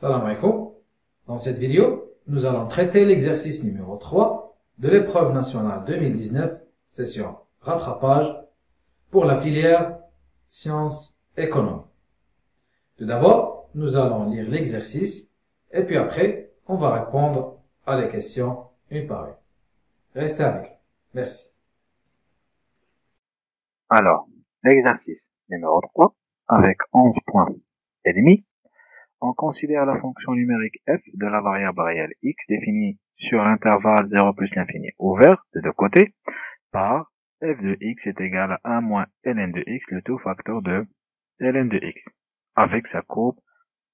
Salam alaikum. Dans cette vidéo, nous allons traiter l'exercice numéro 3 de l'épreuve nationale 2019, session rattrapage pour la filière sciences économie. Tout d'abord, nous allons lire l'exercice et puis après, on va répondre à les questions une par une. Restez avec. Merci. Alors, l'exercice numéro 3, avec 11 points et demi, on considère la fonction numérique f de la variable réelle x définie sur l'intervalle 0 plus l'infini ouvert de deux côtés par f de x est égal à 1 moins ln de x, le tout facteur de ln de x, avec sa courbe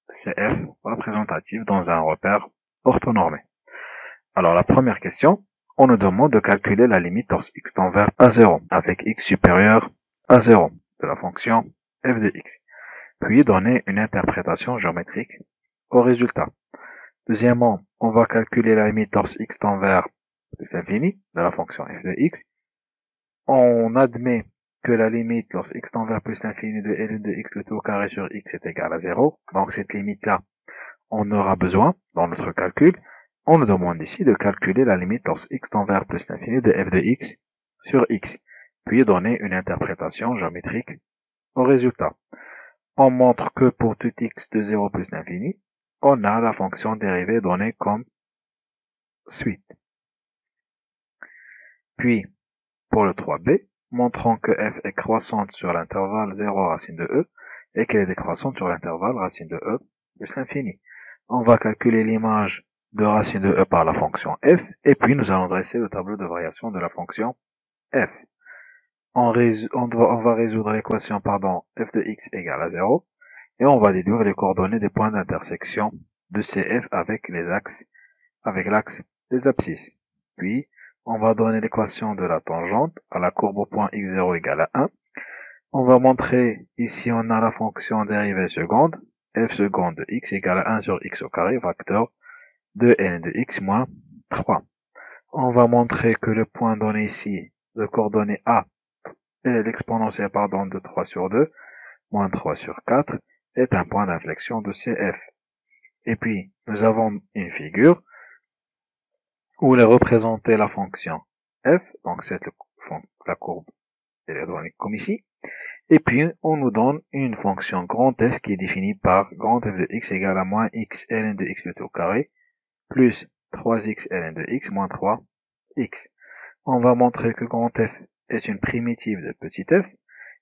CF représentative dans un repère orthonormé. Alors la première question, on nous demande de calculer la limite lorsque x tend vers à 0 avec x supérieur à 0 de la fonction f de x puis donner une interprétation géométrique au résultat. Deuxièmement, on va calculer la limite lorsque x tend vers plus l'infini de la fonction f de x. On admet que la limite lorsque x tend vers plus l'infini de ln de x le tout carré sur x est égal à 0. Donc cette limite-là, on aura besoin dans notre calcul. On nous demande ici de calculer la limite lorsque x tend vers plus l'infini de f de x sur x, puis donner une interprétation géométrique au résultat on montre que pour tout x de 0 plus l'infini, on a la fonction dérivée donnée comme suite. Puis, pour le 3b, montrons que f est croissante sur l'intervalle 0 racine de e et qu'elle est décroissante sur l'intervalle racine de e plus l'infini. On va calculer l'image de racine de e par la fonction f et puis nous allons dresser le tableau de variation de la fonction f on, va résoudre l'équation pardon, f de x égale à 0 et on va déduire les coordonnées des points d'intersection de CF avec les axes, avec l'axe des abscisses. Puis, on va donner l'équation de la tangente à la courbe au point x0 égale à 1. On va montrer, ici on a la fonction dérivée seconde, f seconde de x égale à 1 sur x au carré, facteur de n de x moins 3. On va montrer que le point donné ici, de coordonnée A, l'exponentielle pardon, de 3 sur 2, moins 3 sur 4, est un point d'inflexion de CF. Et puis, nous avons une figure où est représentée la fonction f, donc c'est la courbe électronique comme ici, et puis on nous donne une fonction grand F qui est définie par grand F de x égale à moins x ln de x le tout carré, plus 3x ln de x moins 3x. On va montrer que grand F est une primitive de petit f,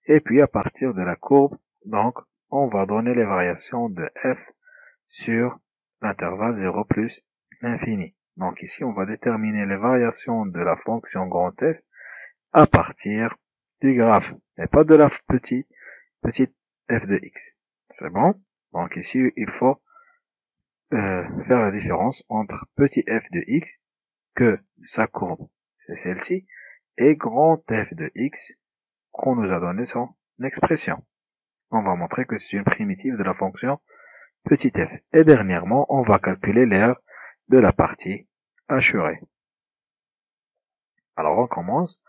et puis à partir de la courbe, donc, on va donner les variations de f sur l'intervalle 0 plus l'infini. Donc ici, on va déterminer les variations de la fonction grand f à partir du graphe, et pas de la petite, petite f de x. C'est bon? Donc ici, il faut euh, faire la différence entre petit f de x, que sa courbe, c'est celle-ci, et grand f de x qu'on nous a donné son expression. On va montrer que c'est une primitive de la fonction petit f. Et dernièrement, on va calculer l'aire de la partie assurée. Alors on commence.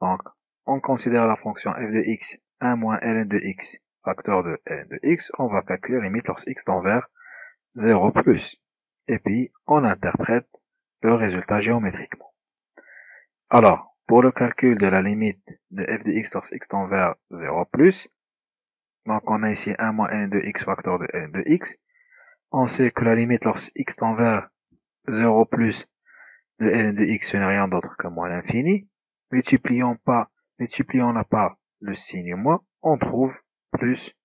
Donc, on considère la fonction f de x 1 moins ln de x facteur de ln de x. On va calculer limite lorsque x tend vers 0 plus. Et puis, on interprète le résultat géométriquement. Alors, pour le calcul de la limite de f de x lorsque x tend vers 0 donc on a ici 1 moins n de x facteur de n de x. On sait que la limite lorsque x tend vers 0 plus de n de x, ce n'est rien d'autre que moins l'infini. Multiplions pas, multiplions la part le signe moins, on trouve plus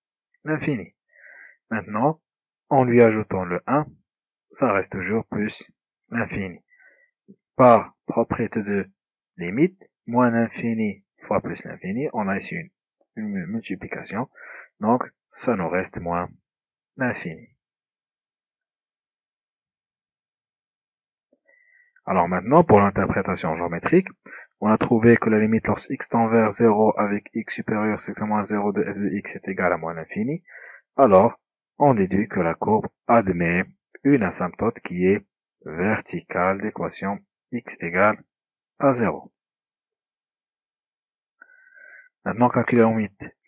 l'infini. Maintenant, en lui ajoutant le 1, ça reste toujours plus l'infini. Par propriété de limite, moins l'infini fois plus l'infini, on a ici une, multiplication, donc ça nous reste moins l'infini. Alors maintenant, pour l'interprétation géométrique, on a trouvé que la limite lorsque x tend vers 0 avec x supérieur strictement à 0 de f de x est égale à moins l'infini, alors on déduit que la courbe admet une asymptote qui est verticale d'équation x égale à 0. Maintenant, calculons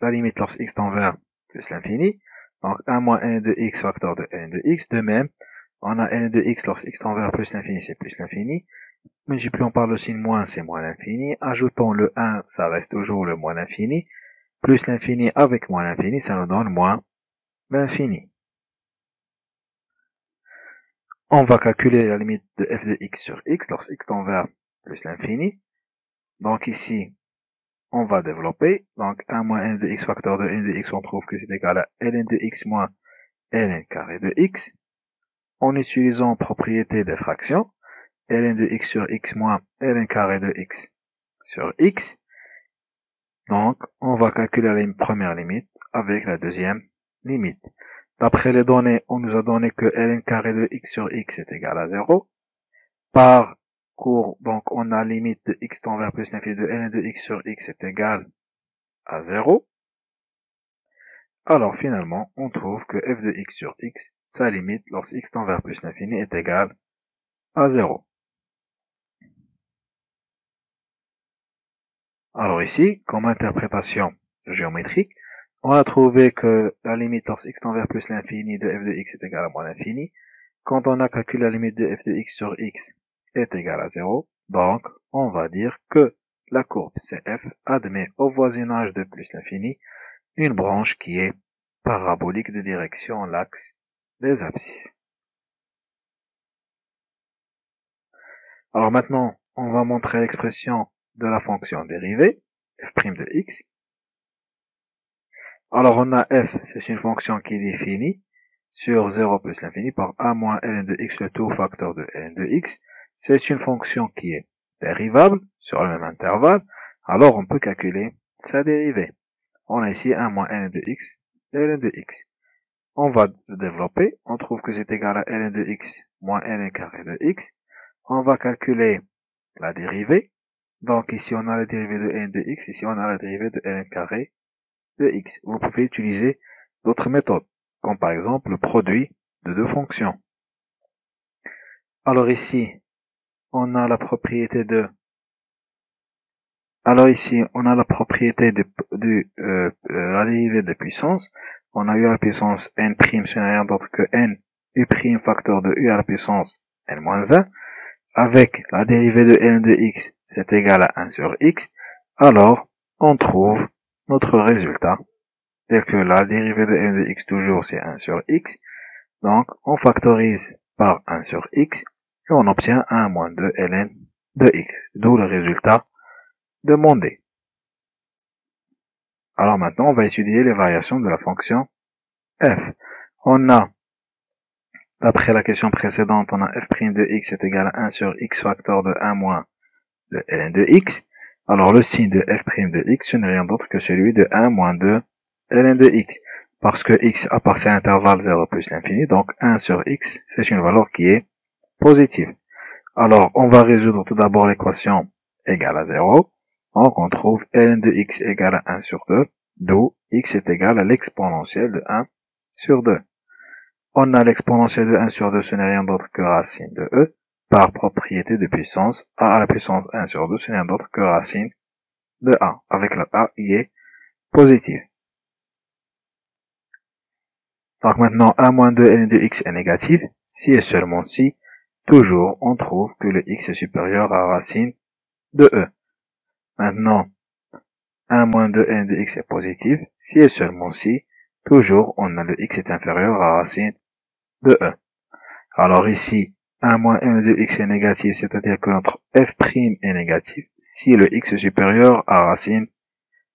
la limite lorsque x tend vers plus l'infini. Donc 1 moins n de x facteur de n de x. De même, on a n de x lorsque x tend vers plus l'infini, c'est plus l'infini. Multiplions par le signe moins, c'est moins l'infini. Ajoutons le 1, ça reste toujours le moins l'infini. Plus l'infini avec moins l'infini, ça nous donne moins l'infini. On va calculer la limite de f de x sur x lorsque x tend vers plus l'infini. Donc ici, on va développer. Donc 1 moins n de x facteur de n de x, on trouve que c'est égal à ln de x moins ln carré de x. En utilisant propriété des fractions, ln de x sur x moins ln carré de x sur x. Donc, on va calculer la première limite avec la deuxième limite. D'après les données, on nous a donné que ln carré de x sur x est égal à 0. Par cours, donc on a limite de x tend vers plus l'infini de ln de x sur x est égal à 0. Alors finalement, on trouve que f de x sur x, sa limite lorsque x tend vers plus l'infini est égal à 0. Alors ici, comme interprétation géométrique, on a trouvé que la limite lorsque x tend vers plus l'infini de f de x est égal à moins l'infini. Quand on a calculé la limite de f de x sur x est égal à 0, donc on va dire que la courbe CF admet au voisinage de plus l'infini une branche qui est parabolique de direction l'axe des abscisses. Alors maintenant, on va montrer l'expression de la fonction dérivée, f' de x. Alors on a f, c'est une fonction qui est définie sur 0 plus l'infini par a moins ln de x, le tout facteur de ln de x. C'est une fonction qui est dérivable sur le même intervalle, alors on peut calculer sa dérivée. On a ici 1 moins ln de x ln de x. On va le développer, on trouve que c'est égal à ln de x moins ln carré de x. On va calculer la dérivée. Donc ici on a la dérivée de n de x, ici on a la dérivée de ln carré de x. Vous pouvez utiliser d'autres méthodes, comme par exemple le produit de deux fonctions. Alors ici, on a la propriété de alors ici, on a la propriété de, euh, euh, la dérivée de puissance. On a u à la puissance n prime, ce n'est rien d'autre que n u prime facteur de u à la puissance n moins 1. Avec la dérivée de n de x, c'est égal à 1 sur x. Alors, on trouve notre résultat. Et que la dérivée de n de x toujours c'est 1 sur x. Donc, on factorise par 1 sur x et on obtient 1 moins 2 ln de x. D'où le résultat demandé. Alors maintenant, on va étudier les variations de la fonction f. On a, d'après la question précédente, on a f' de x est égal à 1 sur x facteur de 1 moins de ln de x. Alors le signe de f' de x, ce n'est rien d'autre que celui de 1 moins 2 ln de x. Parce que x appartient à l'intervalle 0 plus l'infini, donc 1 sur x, c'est une valeur qui est Alors, on va résoudre tout d'abord l'équation égale à 0. Donc, on trouve ln de x égale à 1 sur 2, d'où x est égal à l'exponentielle de 1 sur 2. On a l'exponentielle de 1 sur 2, ce n'est rien d'autre que racine de e, par propriété de puissance, a à la puissance 1 sur 2, ce n'est rien d'autre que racine de a, avec le a qui est positif. Donc maintenant, 1 moins 2 ln de x est négatif, si et seulement si, toujours on trouve que le x est supérieur à racine de e. Maintenant, 1 moins 2 n de x est positif, si et seulement si, toujours on a le x est inférieur à racine de e. Alors ici, 1 moins n de x est négatif, c'est-à-dire que notre f' est négatif si le x est supérieur à racine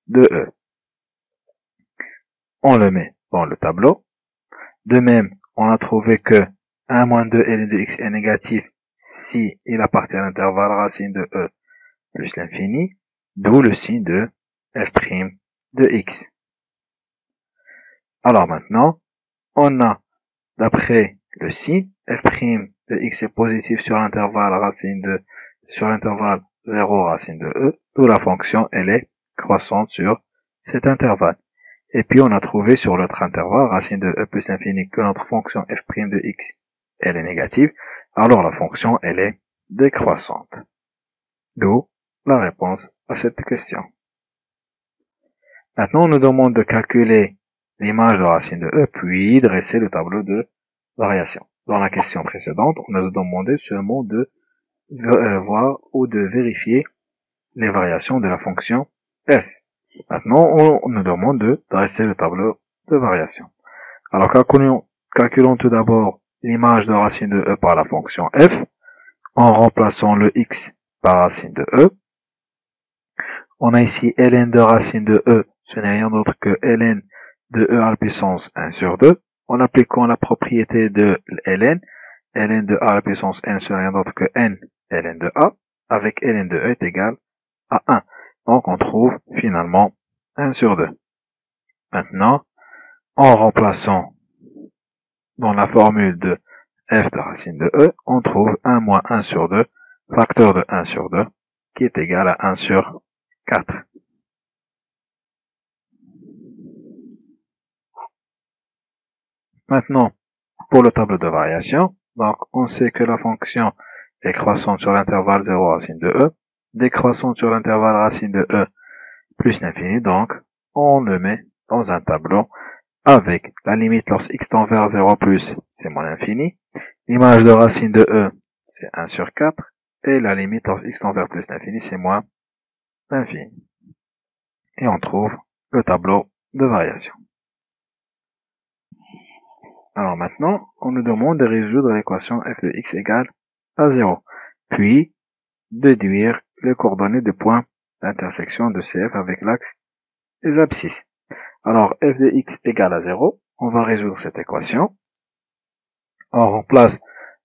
de e. On le met dans le tableau. De même, on a trouvé que 1 moins 2 n de x est négatif si il appartient à l'intervalle racine de e plus l'infini d'où le signe de f' de x. Alors maintenant, on a, d'après le signe, f' de x est positif sur l'intervalle racine de, sur l'intervalle 0 racine de e, d'où la fonction, elle est croissante sur cet intervalle. Et puis on a trouvé sur l'autre intervalle, racine de e plus l'infini, que notre fonction f' de x, elle est négative, alors la fonction, elle est décroissante. D'où la réponse à cette question. Maintenant, on nous demande de calculer l'image de racine de E, puis dresser le tableau de variation. Dans la question précédente, on nous a demandé seulement de euh, voir ou de vérifier les variations de la fonction f. Maintenant, on nous demande de dresser le tableau de variation. Alors, calculons tout d'abord l'image de racine de e par la fonction f, en remplaçant le x par racine de e. On a ici ln de racine de e, ce n'est rien d'autre que ln de e à la puissance 1 sur 2. En appliquant la propriété de ln, ln de a à la puissance n, ce n'est rien d'autre que n ln de a, avec ln de e est égal à 1. Donc on trouve finalement 1 sur 2. Maintenant, en remplaçant dans la formule de f de racine de e, on trouve 1 moins 1 sur 2, facteur de 1 sur 2, qui est égal à 1 sur 4. Maintenant, pour le tableau de variation, donc on sait que la fonction est croissante sur l'intervalle 0 racine de e, décroissante sur l'intervalle racine de e plus l'infini, donc on le met dans un tableau avec la limite lorsque x tend vers 0 plus, c'est moins l'infini, l'image de racine de e, c'est 1 sur 4, et la limite lorsque x tend vers plus l'infini, c'est moins l'infini. Et on trouve le tableau de variation. Alors maintenant, on nous demande de résoudre l'équation f de x égale à 0, puis déduire les coordonnées des points d'intersection de CF avec l'axe des abscisses. Alors f de x égale à 0, on va résoudre cette équation. On remplace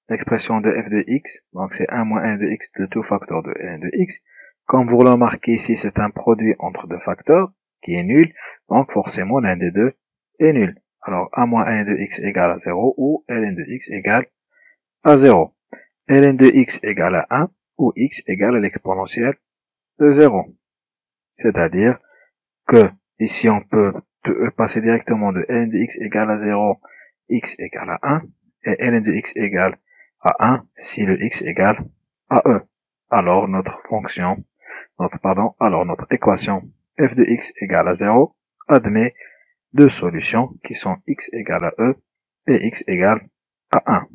l'expression de f de x, donc c'est 1 moins 1 de x, de tout facteur de n de x. Comme vous le remarquez ici, c'est un produit entre deux facteurs qui est nul, donc forcément l'un des deux est nul. Alors 1 moins 1 de x égale à 0 ou ln de x égale à 0. ln de x égale à 1 ou x égale à l'exponentielle de 0. C'est-à-dire que ici on peut passer directement de ln de x égale à 0, x égale à 1, et ln de x égale à 1 si le x égale à e. Alors notre fonction, notre pardon, alors notre équation f de x égale à 0 admet deux solutions qui sont x égale à e et x égale à 1.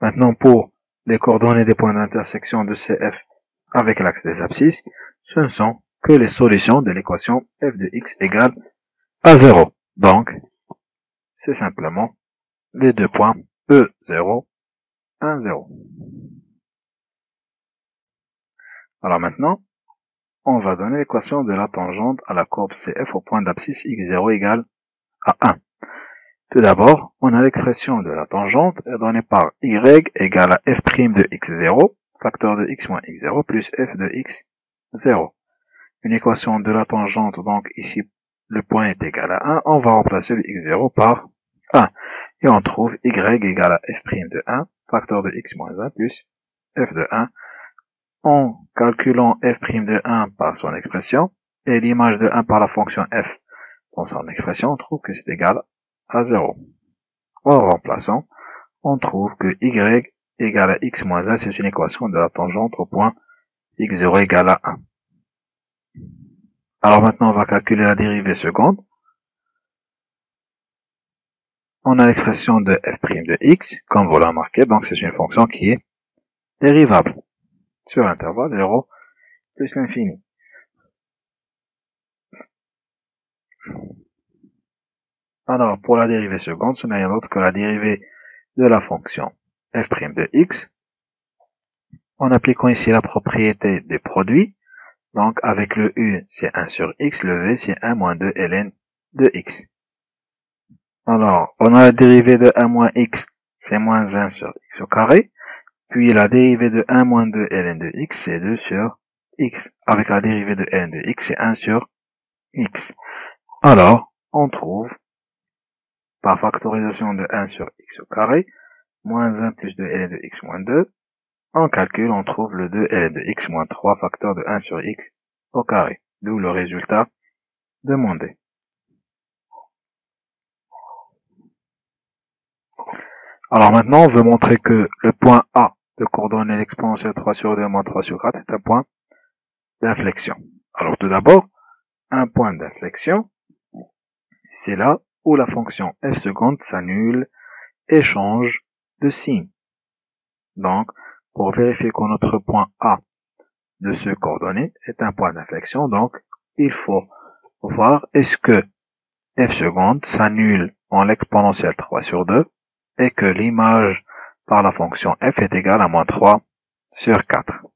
Maintenant pour les coordonnées des points d'intersection de CF avec l'axe des abscisses, ce ne sont que les solutions de l'équation f de x égale à 0. Donc, c'est simplement les deux points E0, 1, 0. Alors maintenant, on va donner l'équation de la tangente à la courbe CF au point d'abscisse x0 égale à 1. Tout d'abord, on a l'expression de la tangente donnée par y égale à f' de x0, facteur de x moins x0 plus f de x0. Une équation de la tangente, donc ici le point est égal à 1, on va remplacer le x0 par 1. Et on trouve y égale à f' de 1, facteur de x moins 1 plus f de 1. En calculant f' de 1 par son expression, et l'image de 1 par la fonction f dans son expression, on trouve que c'est égal à 0. En remplaçant, on trouve que y égale à x moins 1, c'est une équation de la tangente au point x0 égale à 1. Alors maintenant, on va calculer la dérivée seconde. On a l'expression de f' de x, comme vous l'avez remarqué, donc c'est une fonction qui est dérivable sur l'intervalle 0 plus l'infini. Alors, pour la dérivée seconde, ce n'est rien d'autre que la dérivée de la fonction f' de x, en appliquant ici la propriété des produits, donc avec le u c'est 1 sur x, le v c'est 1 moins 2 ln de x. Alors, on a la dérivée de 1 moins x, c'est moins 1 sur x au carré, puis la dérivée de 1 moins 2 ln de x, c'est 2 sur x. Avec la dérivée de ln de x, c'est 1 sur x. Alors, on trouve par factorisation de 1 sur x au carré, moins 1 plus 2 ln de x moins 2. En calcul, on trouve le 2 ln de x moins 3 facteur de 1 sur x au carré, d'où le résultat demandé. Alors maintenant, on veut montrer que le point A de coordonnées l'exponentielle 3 sur 2 moins 3 sur 4 est un point d'inflexion. Alors tout d'abord, un point d'inflexion, c'est là où la fonction f seconde s'annule et change de signe. Donc, pour vérifier que notre point A de ce coordonnée est un point d'inflexion, donc il faut voir est-ce que f seconde s'annule en l'exponentielle 3 sur 2 et que l'image par la fonction f est égale à moins 3 sur 4.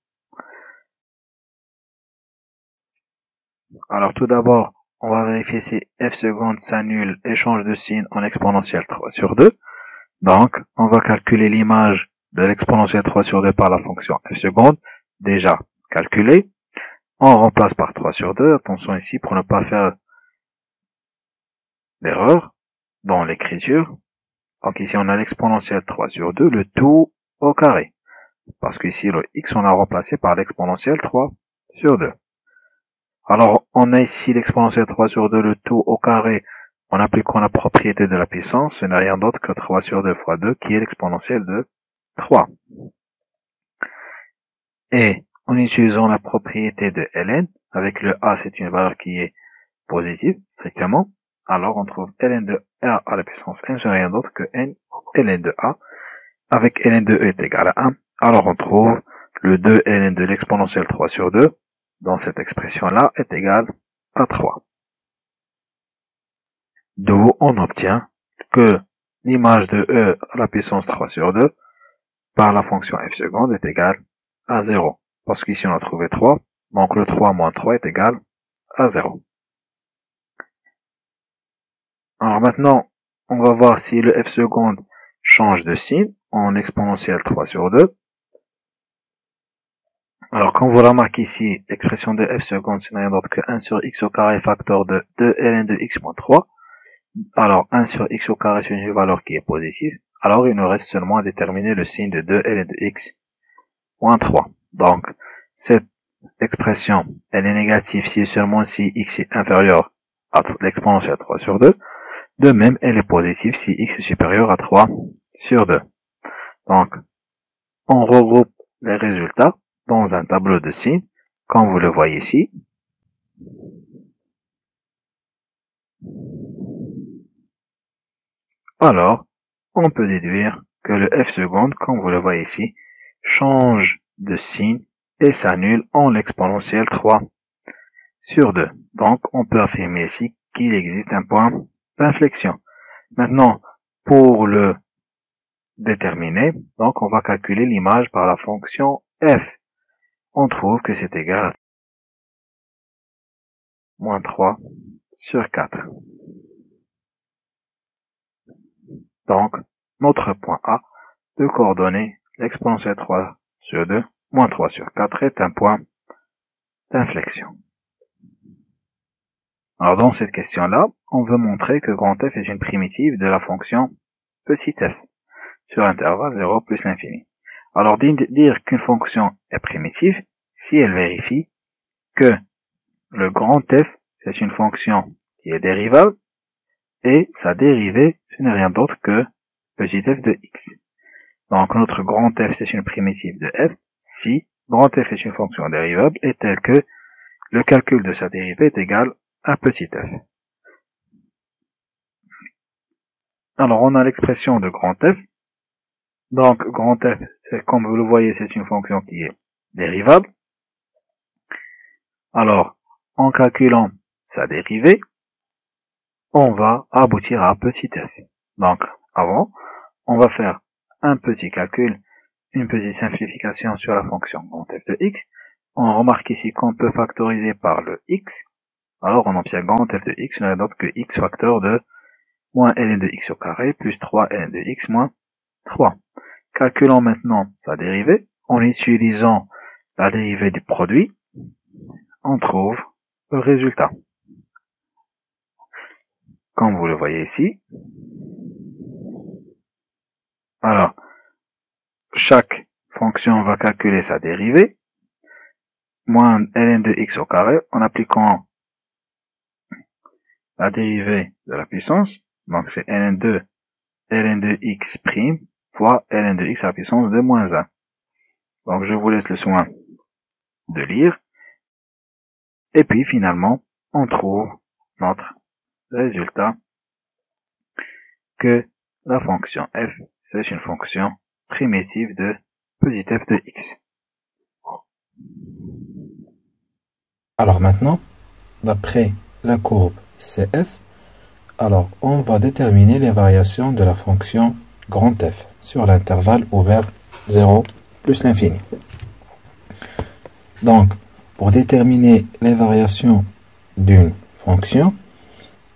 Alors tout d'abord, on va vérifier si f seconde s'annule et change de signe en exponentielle 3 sur 2. Donc, on va calculer l'image de l'exponentielle 3 sur 2 par la fonction f seconde, déjà calculée. On remplace par 3 sur 2. Attention ici pour ne pas faire d'erreur dans l'écriture. Donc ici, on a l'exponentielle 3 sur 2, le tout au carré. Parce qu'ici, le x, on l'a remplacé par l'exponentielle 3 sur 2. Alors, on a ici l'exponentielle 3 sur 2, le tout au carré, en appliquant la propriété de la puissance. Ce n'est rien d'autre que 3 sur 2 fois 2, qui est l'exponentielle de 3. Et en utilisant la propriété de ln, avec le a, c'est une valeur qui est positive, strictement, alors on trouve ln de a à la puissance n, c'est rien d'autre que n ln de a, avec ln de e est égal à 1, alors on trouve le 2 ln de l'exponentielle 3 sur 2, dans cette expression-là est égal à 3. D'où on obtient que l'image de e à la puissance 3 sur 2 par la fonction f seconde est égale à 0. Parce qu'ici on a trouvé 3, donc le 3 moins 3 est égal à 0. Alors maintenant, on va voir si le f seconde change de signe en exponentielle 3 sur 2. Alors, comme vous remarquez ici, l'expression de f seconde, c'est rien d'autre que 1 sur x au carré facteur de 2 ln de x moins 3. Alors, 1 sur x au carré, c'est une valeur qui est positive. Alors, il nous reste seulement à déterminer le signe de 2 ln de x moins 3. Donc, cette expression, elle est négative si et seulement si x est inférieur à l'exponentielle 3 sur 2. De même, elle est positive si x est supérieur à 3 sur 2. Donc, on regroupe les résultats dans un tableau de signes, comme vous le voyez ici. Alors, on peut déduire que le f seconde, comme vous le voyez ici, change de signe et s'annule en l'exponentielle 3 sur 2. Donc, on peut affirmer ici qu'il existe un point d'inflexion. Maintenant, pour le déterminer, donc on va calculer l'image par la fonction f on trouve que c'est égal à moins 3 sur 4. Donc, notre point A de coordonnées l'exponentielle 3 sur 2 moins 3 sur 4 est un point d'inflexion. Alors dans cette question-là, on veut montrer que grand F est une primitive de la fonction petit f sur intervalle 0 plus l'infini. Alors dire qu'une fonction est primitive si elle vérifie que le grand f c'est une fonction qui est dérivable et sa dérivée ce n'est rien d'autre que petit f de x. Donc notre grand f c'est une primitive de f si grand f est une fonction dérivable et telle que le calcul de sa dérivée est égal à petit f. Alors on a l'expression de grand f donc, grand F, comme vous le voyez, c'est une fonction qui est dérivable. Alors, en calculant sa dérivée, on va aboutir à petit f. Donc, avant, on va faire un petit calcul, une petite simplification sur la fonction f de x. On remarque ici qu'on peut factoriser par le x. Alors, on obtient grand f de x n'est d'autre que x facteur de moins ln de x au carré plus 3 ln de x moins 3. Calculons maintenant sa dérivée. En utilisant la dérivée du produit, on trouve le résultat. Comme vous le voyez ici. Alors, chaque fonction va calculer sa dérivée, moins ln de x au carré, en appliquant la dérivée de la puissance, donc c'est ln de ln de x prime fois ln de x à la puissance de moins 1. Donc je vous laisse le soin de lire. Et puis finalement, on trouve notre résultat que la fonction f, c'est une fonction primitive de petit f de x. Alors maintenant, d'après la courbe CF, alors on va déterminer les variations de la fonction grand F sur l'intervalle ouvert 0 plus l'infini. Donc, pour déterminer les variations d'une fonction,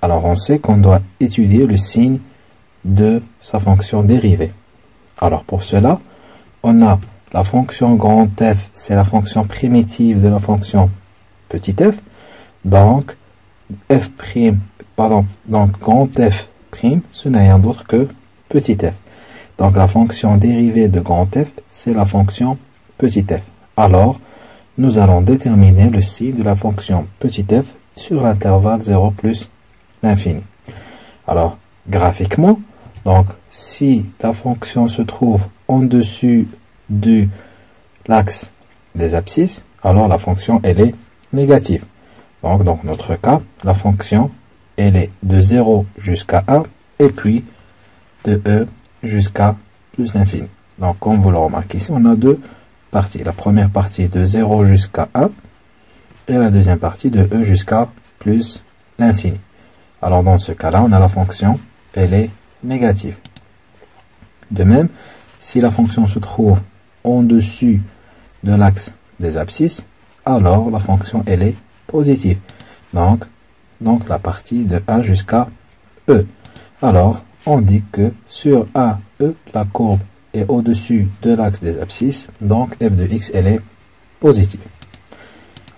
alors on sait qu'on doit étudier le signe de sa fonction dérivée. Alors pour cela, on a la fonction grand f, c'est la fonction primitive de la fonction petit f. Donc, f prime, pardon, donc grand f prime, ce n'est rien d'autre que petit f. Donc la fonction dérivée de grand f, c'est la fonction petit f. Alors, nous allons déterminer le signe de la fonction petit f sur l'intervalle 0 plus Alors, graphiquement, donc si la fonction se trouve en dessus de l'axe des abscisses, alors la fonction elle est négative. Donc dans notre cas, la fonction elle est de 0 jusqu'à 1 et puis de e jusqu'à plus l'infini. Donc comme vous le remarquez ici, on a deux parties. La première partie de 0 jusqu'à 1 et la deuxième partie de e jusqu'à plus l'infini. Alors dans ce cas-là, on a la fonction, elle est négative. De même, si la fonction se trouve en dessus de l'axe des abscisses, alors la fonction elle est positive. Donc, donc la partie de A jusqu'à E. Alors, on dit que sur A, E, la courbe est au-dessus de l'axe des abscisses, donc f de x, elle est positive.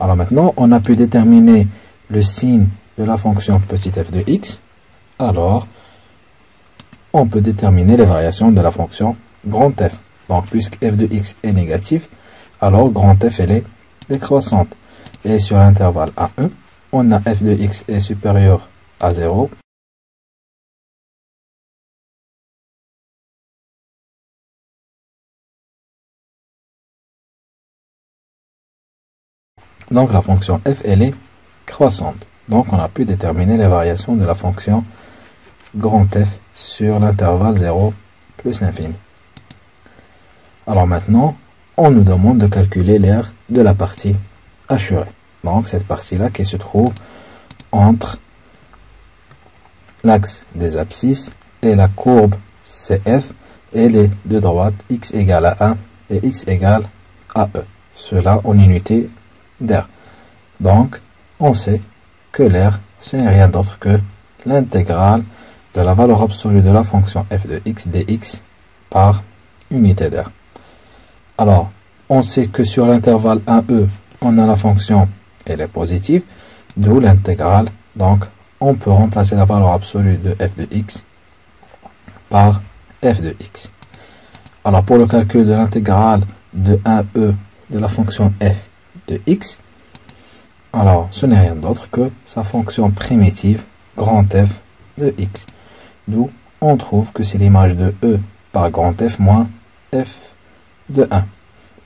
Alors maintenant, on a pu déterminer le signe de la fonction petit f de x. Alors, on peut déterminer les variations de la fonction grand f. Donc, puisque f de x est négatif, alors grand f, elle est décroissante. Et sur l'intervalle A1, on a f de x est supérieur à 0. Donc la fonction f, elle est croissante. Donc on a pu déterminer les variations de la fonction grand f sur l'intervalle 0 plus l'infini. Alors maintenant, on nous demande de calculer l'aire de la partie assurée. Donc cette partie-là qui se trouve entre l'axe des abscisses et la courbe CF et les deux droites x égale à 1 et x égale à e. Cela en unité d'air. Donc, on sait que l'air, ce n'est rien d'autre que l'intégrale de la valeur absolue de la fonction f de x dx par unité d'air. Alors, on sait que sur l'intervalle 1e, on a la fonction, elle est positive, d'où l'intégrale. Donc, on peut remplacer la valeur absolue de f de x par f de x. Alors, pour le calcul de l'intégrale de 1e de la fonction f de x, alors ce n'est rien d'autre que sa fonction primitive grand f de x. D'où on trouve que c'est l'image de E par grand F moins F de 1.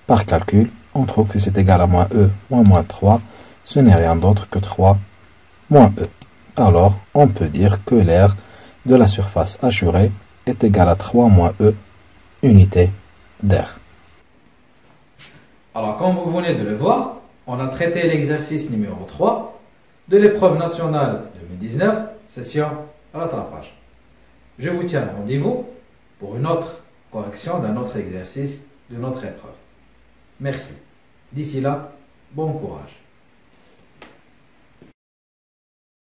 Par calcul, on trouve que c'est égal à moins E moins moins 3. Ce n'est rien d'autre que 3 moins E. Alors, on peut dire que l'air de la surface assurée est égal à 3 moins E unité d'air. Alors, comme vous venez de le voir, on a traité l'exercice numéro 3 de l'épreuve nationale 2019, session rattrapage. Je vous tiens rendez-vous pour une autre correction d'un autre exercice de notre épreuve. Merci. D'ici là, bon courage.